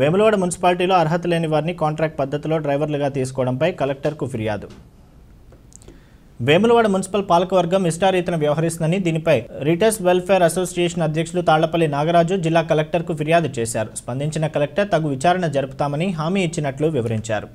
వేములవాడ మున్సిపాలిటీలో అర్హత లేని వారిని కాంట్రాక్ట్ పద్ధతిలో డ్రైవర్లుగా తీసుకోవడంపై కలెక్టర్కు ఫిర్యాదు. వేములవాడ మున్సిపల్ పాలకవర్గం ఇష్టారీతన వ్యవహరిస్తుందని దీనిపై రిటర్స్ వెల్ఫేర్ అసోసియేషన్ అధ్యక్షులు తాళ్ళపల్లి నాగరాజు జిల్లా కలెక్టర్కు ఫిర్యాదు చేశారు. స్పందించిన కలెక్టర్ తగు విచారణ జరుపుతామని హామీ ఇచ్చినట్లు వివరించారు.